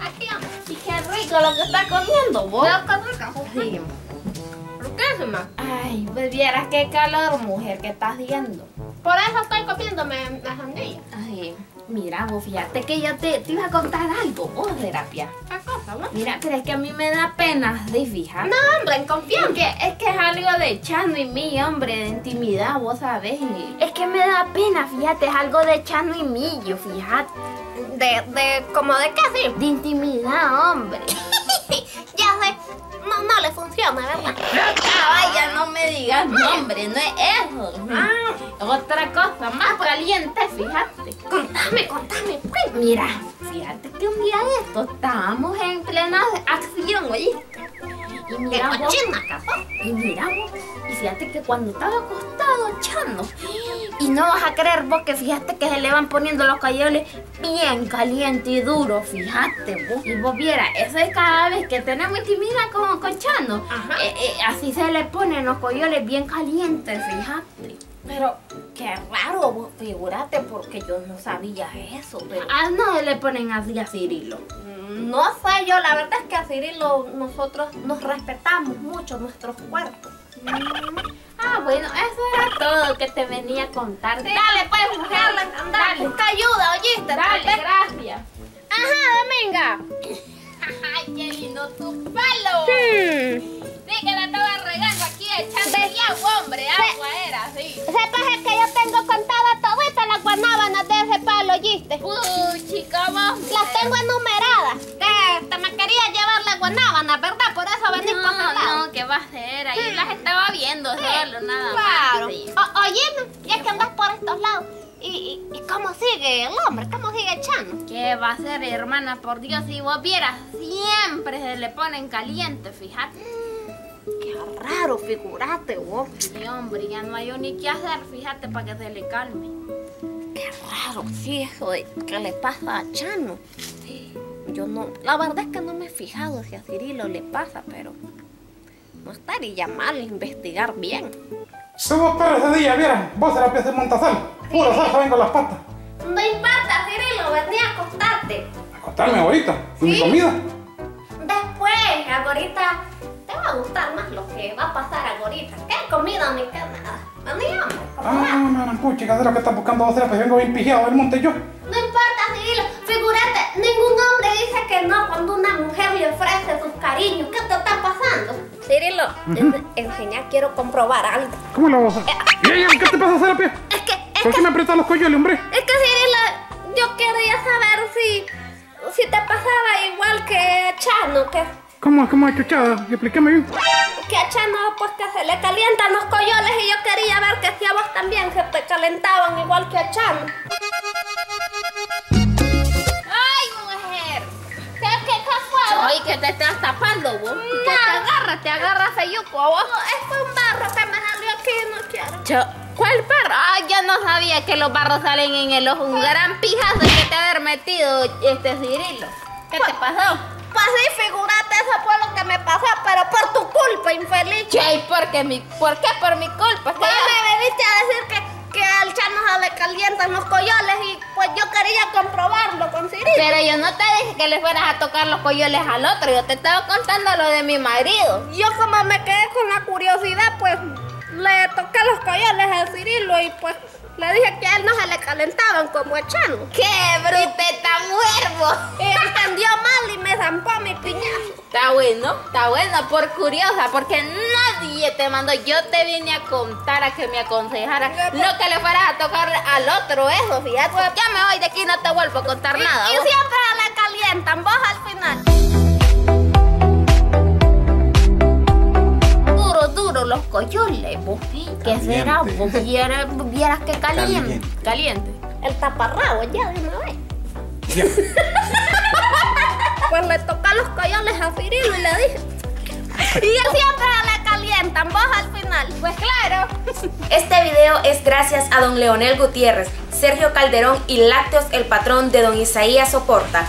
Aquí. Y qué rico lo que estás comiendo vos. Sí. ¿Por qué se me? Ay, pues vieras qué calor, mujer, que estás viendo. Por eso estoy comiéndome la sandía. Ay, mira, vos fíjate que yo te, te iba a contar algo, vos, terapia. ¿Qué no? Mira, pero es que a mí me da pena de fijar. No, hombre, en Es confianza. que, es que es algo de Chano y mí, hombre, de intimidad, vos sabés. Es que me da pena, fíjate, es algo de Chano y mí, yo, fíjate. De, de, como de qué así. De intimidad, hombre. ya sé. No, no le funciona, ¿verdad? Ah, vaya, no me digas nombre, no es eso. Ah. Otra cosa más caliente, fíjate. Contame, contame, pues. Mira, fíjate que un día de esto estábamos en plena acción, oye. Y mira vos, y mira vos, y fíjate que cuando estaba acostado echando, y no vas a creer vos que fíjate que se le van poniendo los cayoles bien caliente y duro, fíjate vos. Y vos vieras, eso es cada vez que tenemos intimidad con, con Chano, eh, eh, así se le ponen los coyoles bien calientes, fíjate. Pero qué raro, figúrate, porque yo no sabía eso. Pero... Ah, no le ponen así a Cirilo. No sé yo, la verdad es que a Cirilo nosotros nos respetamos mucho nuestros cuerpos. Ah, bueno, eso era todo que te venía a contar. Sí. Dale, pues, mujer. Dale, Dale, busca ayuda, ¿oíste? dale, gracias. Ajá, Dominga. Ay, qué lindo tu palo. Hmm. Tengo contada todita las guanábanas de ese palo, ¿oíste? Uy, chica, vos. Las tengo enumeradas. Te, te me quería llevar la guanábana, ¿verdad? Por eso venís No, ese lado. no, ¿qué va a hacer? Ahí las estaba viendo solo, nada Claro. más. sí. O- oíme, y es que andas por estos lados. ¿Y, y, cómo sigue el hombre? ¿Cómo sigue echando? ¿Qué va a hacer, hermana? Por Dios, si vos vieras, siempre se le ponen caliente, fíjate. Qué raro, figurate vos. Sí, hombre, ya no hay ni qué hacer, fíjate, para que se le calme. Qué raro, sí, eso de que le pasa a Chano. Yo no, la verdad es que no me he fijado si a Cirilo le pasa, pero no estaría mal investigar bien. Somos perros ese día, vieron. Vos se la pieza de Montazal. Pura salsa, vengo las patas. No importa, Cirilo, vení a acostarte. Acostarme ahorita, mi Sí. comida. Que va a pasar ahorita. ¿Qué comida nada? Vení, hombre, ¿cómo Ah, no, no, puchica, de lo que estás buscando vos, pues vengo bien pijado del monte yo. No importa, Cirilo. Figúrate, ningún hombre dice que no cuando una mujer le ofrece sus cariños. ¿Qué te está pasando? Cirilo, en- enseña, quiero comprobar algo. ¿Cómo lo vas a hacer? ¡Ey, ey, ¿Qué te pasa, Serapia? Es que, es ¿Por que, qué me apretas los coyoles, hombre? es que Cirilo, yo quería saber si, si te pasaba igual que a Chano, que, ¿Cómo, cómo chuchada? Explícame bien. Le calientan los coyoles y yo quería ver que si a vos también se te calentaban igual que a Chano. ¡Ay, mujer! ¿Qué, qué, fue? ¡Ay, que te estás tapando, vos! Que te Nada. agarra, te agarra feyuco a vos. No, es un barro que me salió aquí y no quiero. Yo, ¿Cuál barro? Ay, yo no sabía que los barros salen en el ojo. Un gran pijazo que te ha haber metido este Cirilo. ¿Qué te pasó? Pues sí, figúrate, ¿y por qué, mi, por qué por mi culpa? Vos me viniste a decir que, que al chano se le calientan los coyoles y pues yo quería comprobarlo con Cirilo. Pero yo no te dije que le fueras a tocar los coyoles al otro. Yo te estaba contando lo de mi marido. Yo como me quedé con la curiosidad, pues le toqué los coyoles al Cirilo y pues le dije que a él no se le calentaban como a Chano. ¡Qué bruteta muervo! Y entendió mal y me zampó mi piñazo. Está bueno, está bueno, por curiosa, porque nadie te mandó. Yo te vine a contar, a que me aconsejara, no que le fueras a tocar al otro eso, fíjate. Ya me voy de aquí, no te vuelvo a contar nada. Y vos. siempre le calientan, vos al final. Duro, duro los coyoles, vos. ¿Qué será? Vos vieras, vieras que caliente. Caliente. Caliente. El taparrabo ya de una vez. Pues le toqué los coyoles a Cirilo y le dije. Y él siempre le calientan, vos al final. Pues claro. Este video es gracias a don Leonel Gutiérrez, Sergio Calderón y Lácteos el patrón de don Isaías Soporta.